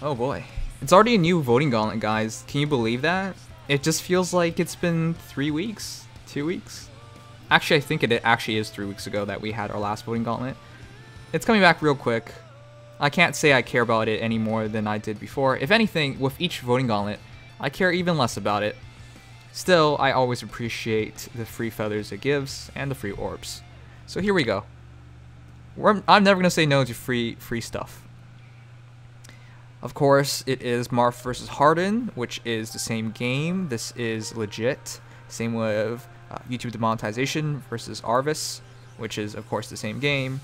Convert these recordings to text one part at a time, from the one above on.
Oh boy. It's already a new voting gauntlet, guys. Can you believe that? It just feels like it's been three weeks? Two weeks? Actually, I think it actually is three weeks ago that we had our last voting gauntlet. It's coming back real quick. I can't say I care about it any more than I did before. If anything, with each voting gauntlet, I care even less about it. Still, I always appreciate the free feathers it gives and the free orbs. So here we go. We're, I'm never gonna say no to free free stuff. Of course, it is Marth versus Hardin, which is the same game. This is legit. Same with uh, YouTube demonetization versus Arvis, which is of course the same game.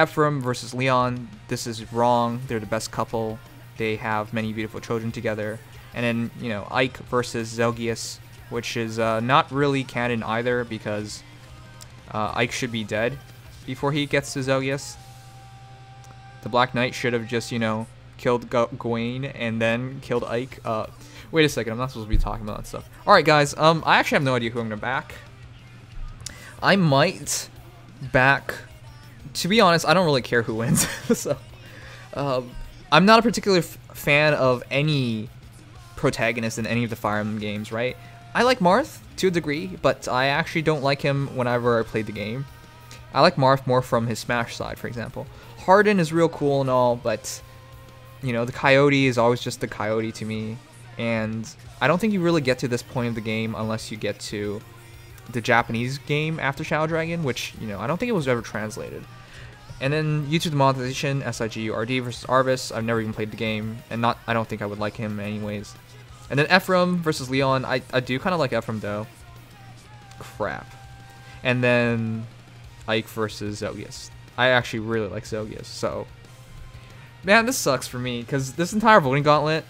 Ephraim versus Lyon. This is wrong. They're the best couple. They have many beautiful children together. And then you know Ike versus Zelgius, which is uh, not really canon either because uh, Ike should be dead before he gets to Zelgius. The Black Knight should have just you know killed G Gawain and then killed Ike. Uh, wait a second, I'm not supposed to be talking about that stuff. All right, guys. Um, I actually have no idea who I'm gonna back. I might back. To be honest, I don't really care who wins. so, um, I'm not a particular fan of any protagonist in any of the Fire Emblem games. Right? I like Marth to a degree, but I actually don't like him whenever I played the game. I like Marth more from his Smash side, for example. Hardin is real cool and all, but you know, the coyote is always just the coyote to me. And I don't think you really get to this point of the game unless you get to the Japanese game after Shadow Dragon, which, you know, I don't think it was ever translated. And then YouTube demonetization, SIGURD versus Arvis. I've never even played the game, and not I don't think I would like him anyways. And then Ephraim versus Lyon. I, I do kind of like Ephraim though. Crap. And then Ike versus Zelgius. I actually really like Zelgius, so Man, this sucks for me, because this entire voting gauntlet,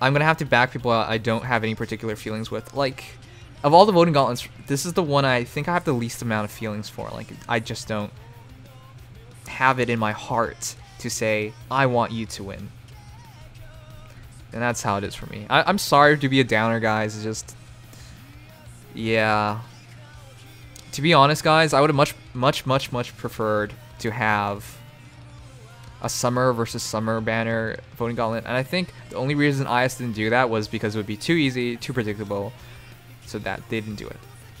I'm going to have to back people out I don't have any particular feelings with. Like, of all the voting gauntlets, this is the one I think I have the least amount of feelings for. Like, I just don't have it in my heart to say, I want you to win. And that's how it is for me. I am sorry to be a downer, guys. It's just... Yeah. To be honest, guys, I would have much, much, much, much preferred to have a summer versus summer banner voting gauntlet. And I think the only reason IS didn't do that was because it would be too easy, too predictable, so that they didn't do it.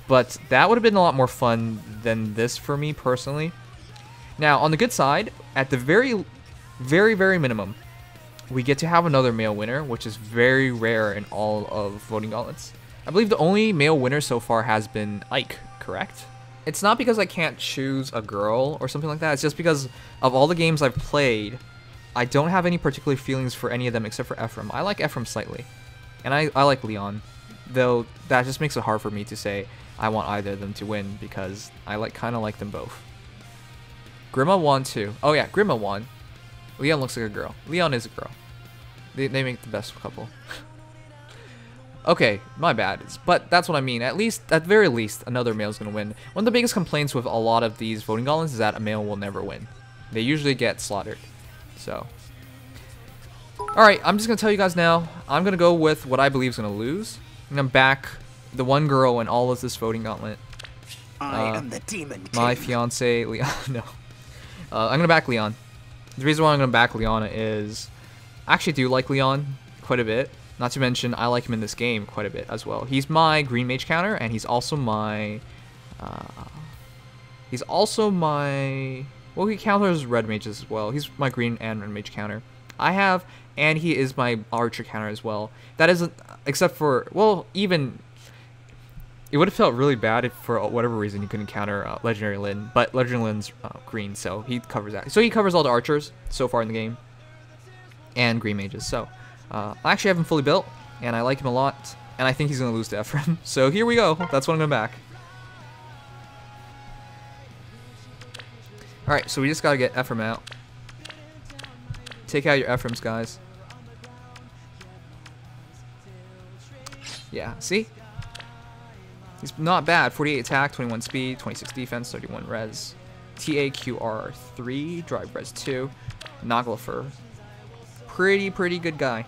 But that would have been a lot more fun than this for me personally. Now, on the good side, at the very, very, very minimum, we get to have another male winner, which is very rare in all of voting gauntlets. I believe the only male winner so far has been Ike, correct? It's not because I can't choose a girl or something like that. It's just because of all the games I've played, I don't have any particular feelings for any of them except for Ephraim. I like Ephraim slightly. And I, I like Lyon. Though that just makes it hard for me to say I want either of them to win because I like kind of like them both. Grima won too. Oh yeah, Grima won. Lyon looks like a girl. Lyon is a girl. They, they make the best couple. Okay, my bad. But that's what I mean. At least, at very least, another male is going to win. One of the biggest complaints with a lot of these voting gauntlets is that a male will never win. They usually get slaughtered. So. Alright, I'm just going to tell you guys now. I'm going to go with what I believe is going to lose. I'm going to back the one girl in all of this voting gauntlet. I uh, am the demon king. My fiance, Lyon. no. Uh, I'm going to back Lyon. The reason why I'm going to back Lyon is... I actually do like Lyon quite a bit. Not to mention, I like him in this game quite a bit as well. He's my green mage counter, and he's also my... Uh, he's also my... Well, he counters red mages as well. He's my green and red mage counter. I have, and he is my archer counter as well. That isn't, except for, well, even... It would have felt really bad if, for whatever reason, you couldn't counter uh, Legendary Lyn, but Legendary Lyn's uh, green, so he covers that. So he covers all the archers so far in the game, and green mages, so... Uh, I actually have him fully built, and I like him a lot, and I think he's going to lose to Ephraim. so here we go. That's what I'm going back. Alright, so we just got to get Ephraim out. Take out your Ephraims, guys. Yeah, see? He's not bad. 48 attack, 21 speed, 26 defense, 31 res. TAQR 3, drive res 2. Naglfar. Pretty, pretty good guy.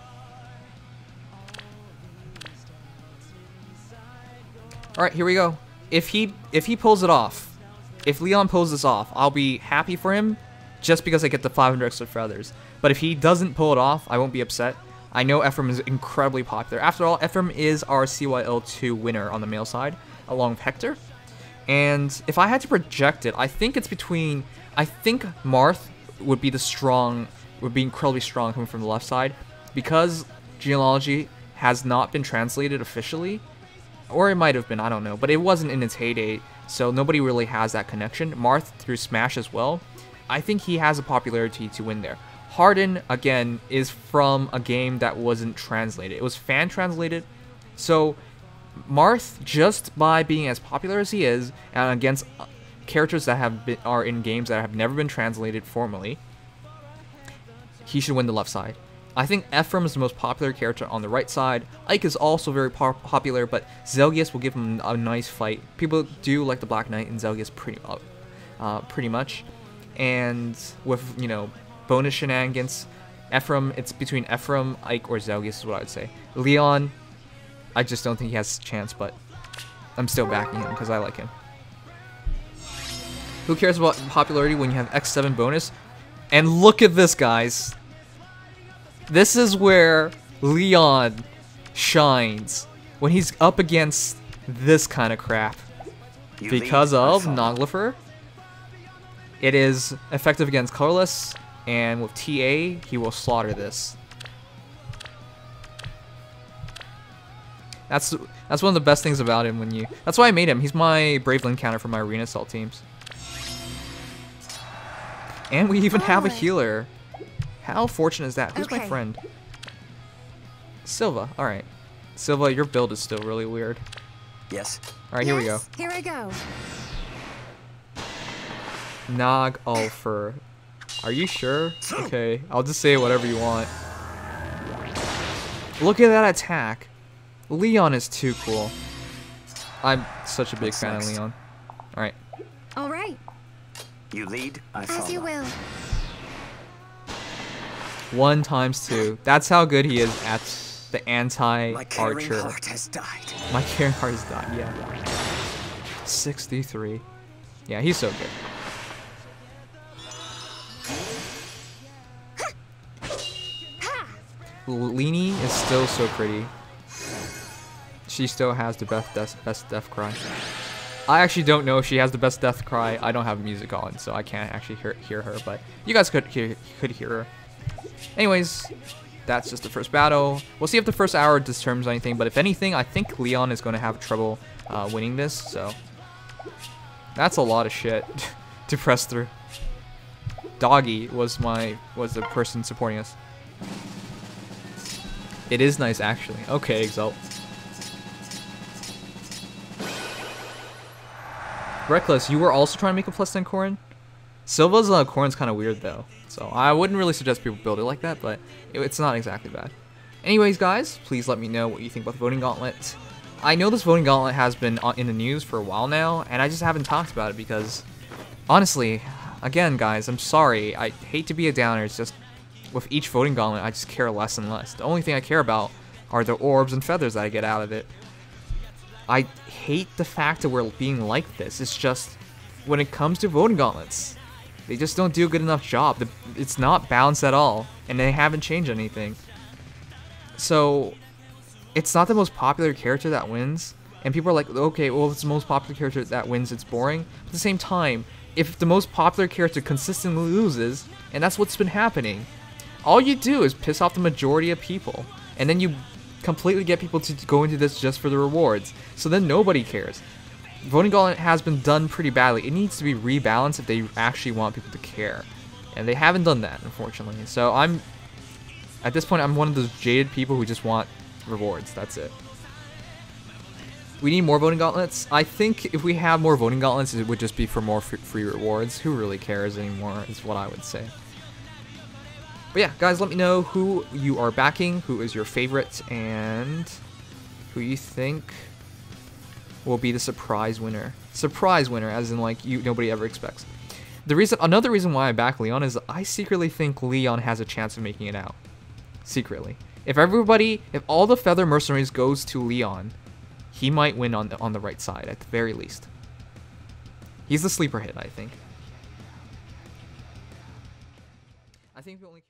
All right, here we go. If he if he pulls it off, if Lyon pulls this off, I'll be happy for him just because I get the 500 extra feathers. But if he doesn't pull it off, I won't be upset. I know Ephraim is incredibly popular. After all, Ephraim is our CYL2 winner on the male side, along with Hector. And if I had to project it, I think it's between. I think Marth would be the strong, would be incredibly strong coming from the left side, because genealogy has not been translated officially, or it might have been. I don't know, but it wasn't in its heyday, so nobody really has that connection. Marth through Smash as well. I think he has a popularity to win there. Hardin, again, is from a game that wasn't translated. It was fan translated. So, Marth, just by being as popular as he is, and against uh, characters that have been, are in games that have never been translated formally, he should win the left side. I think Ephraim is the most popular character on the right side. Ike is also very po popular, but Zelgius will give him a nice fight. People do like the Black Knight and Zelgius pretty, uh, uh pretty much. And with, you know, bonus shenanigans. Ephraim, it's between Ephraim, Ike, or Zelgius is what I would say. Lyon, I just don't think he has a chance, but I'm still backing him because I like him. Who cares about popularity when you have X7 bonus? And look at this, guys. This is where Lyon shines. When he's up against this kind of crap. You because of Naglfar. It is effective against Colorless, and with TA, he will slaughter this. That's that's one of the best things about him when you... That's why I made him. He's my Braveland counter for my Arena Assault teams. And we even have a healer. How fortunate is that? Who's okay. my friend? Silva. Alright. Silva, your build is still really weird. Yes. Alright, yes, here we go. Here I go. Naglfar. Are you sure? Okay, I'll just say whatever you want. Look at that attack. Lyon is too cool. I'm such a big What's fan next? of Lyon. Alright. Alright. You lead, I follow. As you will. One times two. That's how good he is at the anti-archer. My caring heart has died. My caring heart has died, yeah. 63. Yeah, he's so good. Lini is still so pretty. She still has the best death, best death cry. I actually don't know if she has the best death cry. I don't have music on, so I can't actually hear, hear her, but you guys could hear, could hear her. Anyways, that's just the first battle. We'll see if the first hour determines anything, but if anything, I think Lyon is going to have trouble uh, winning this, so... That's a lot of shit to press through. Doggy was my was the person supporting us. It is nice, actually. Okay, Exalt. Reckless, you were also trying to make a plus 10 Corrin? Silva's uh, Corrin's kind of weird, though. So I wouldn't really suggest people build it like that, but it, it's not exactly bad. Anyways, guys, please let me know what you think about the Voting Gauntlet. I know this Voting Gauntlet has been in the news for a while now, and I just haven't talked about it because, honestly, again, guys, I'm sorry. I hate to be a downer. It's just with each voting gauntlet, I just care less and less. The only thing I care about are the orbs and feathers that I get out of it. I hate the fact that we're being like this. It's just, when it comes to voting gauntlets, they just don't do a good enough job. It's not balanced at all, and they haven't changed anything. So, it's not the most popular character that wins, and people are like, okay, well, it's the most popular character that wins, it's boring. But at the same time, if the most popular character consistently loses, and that's what's been happening, all you do is piss off the majority of people, and then you completely get people to go into this just for the rewards. So then nobody cares. Voting Gauntlet has been done pretty badly. It needs to be rebalanced if they actually want people to care. And they haven't done that, unfortunately. So I'm, at this point, I'm one of those jaded people who just want rewards. That's it. We need more voting gauntlets. I think if we have more voting gauntlets, it would just be for more free rewards. Who really cares anymore is what I would say. But yeah, guys, let me know who you are backing, who is your favorite, and who you think will be the surprise winner. Surprise winner, as in like you nobody ever expects. The reason, another reason why I back Lyon is I secretly think Lyon has a chance of making it out. Secretly, if everybody, if all the Feather Mercenaries goes to Lyon, he might win on the on the right side at the very least. He's the sleeper hit, I think. think we only